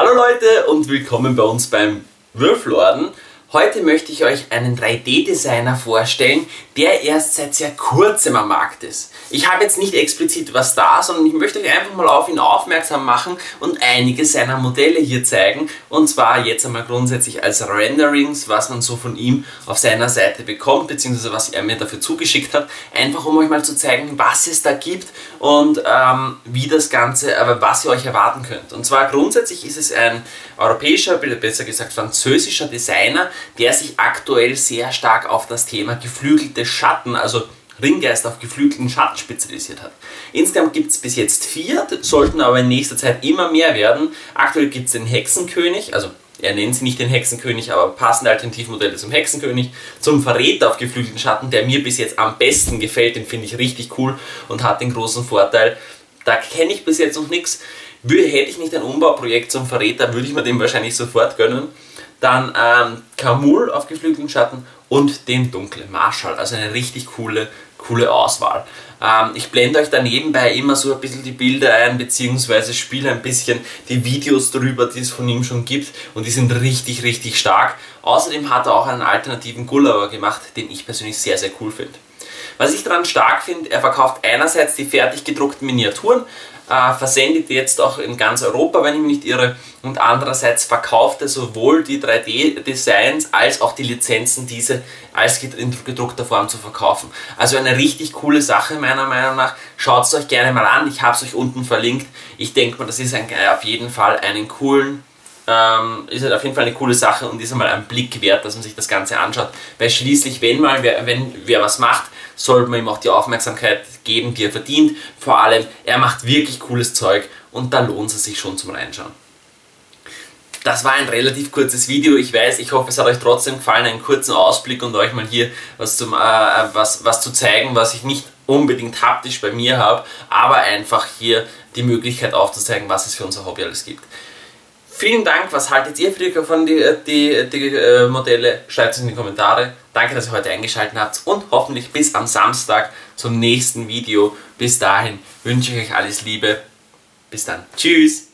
Hallo Leute und willkommen bei uns beim Würfelorden. Heute möchte ich euch einen 3D-Designer vorstellen, der erst seit sehr kurzem am Markt ist. Ich habe jetzt nicht explizit was da, sondern ich möchte euch einfach mal auf ihn aufmerksam machen und einige seiner Modelle hier zeigen. Und zwar jetzt einmal grundsätzlich als Renderings, was man so von ihm auf seiner Seite bekommt, beziehungsweise was er mir dafür zugeschickt hat. Einfach um euch mal zu zeigen, was es da gibt und ähm, wie das Ganze, aber was ihr euch erwarten könnt. Und zwar grundsätzlich ist es ein europäischer, besser gesagt französischer Designer, der sich aktuell sehr stark auf das Thema geflügelte Schatten, also Ringgeist auf geflügelten Schatten spezialisiert hat. Insgesamt gibt es bis jetzt vier, sollten aber in nächster Zeit immer mehr werden. Aktuell gibt es den Hexenkönig, also er nennt sie nicht den Hexenkönig, aber passende Alternativmodelle zum Hexenkönig, zum Verräter auf geflügelten Schatten, der mir bis jetzt am besten gefällt, den finde ich richtig cool und hat den großen Vorteil, da kenne ich bis jetzt noch nichts. Hätte ich nicht ein Umbauprojekt zum Verräter, würde ich mir den wahrscheinlich sofort gönnen dann ähm, Kamul auf geflügelten Schatten und den dunklen Marschall. Also eine richtig coole, coole Auswahl. Ähm, ich blende euch da nebenbei immer so ein bisschen die Bilder ein, beziehungsweise spiele ein bisschen die Videos drüber, die es von ihm schon gibt und die sind richtig, richtig stark. Außerdem hat er auch einen alternativen Gullauer gemacht, den ich persönlich sehr, sehr cool finde. Was ich daran stark finde, er verkauft einerseits die fertig gedruckten Miniaturen, äh, versendet jetzt auch in ganz Europa, wenn ich mich nicht irre, und andererseits verkauft er sowohl die 3D-Designs als auch die Lizenzen, diese als gedruckter Form zu verkaufen. Also eine richtig coole Sache meiner Meinung nach. Schaut es euch gerne mal an, ich habe es euch unten verlinkt. Ich denke mal, das ist ein, auf jeden Fall einen coolen ähm, ist halt auf jeden Fall eine coole Sache und ist einmal ein Blick wert, dass man sich das Ganze anschaut. Weil schließlich, wenn mal wer, wenn wer was macht, sollte man ihm auch die Aufmerksamkeit geben, die er verdient. Vor allem, er macht wirklich cooles Zeug und da lohnt es sich schon zum Reinschauen. Das war ein relativ kurzes Video, ich weiß, ich hoffe es hat euch trotzdem gefallen, einen kurzen Ausblick und euch mal hier was, zum, äh, was, was zu zeigen, was ich nicht unbedingt haptisch bei mir habe, aber einfach hier die Möglichkeit aufzuzeigen, was es für unser Hobby alles gibt. Vielen Dank, was haltet ihr die, von die, die, die äh, Modelle? Schreibt es in die Kommentare. Danke, dass ihr heute eingeschaltet habt und hoffentlich bis am Samstag zum nächsten Video. Bis dahin wünsche ich euch alles Liebe. Bis dann. Tschüss.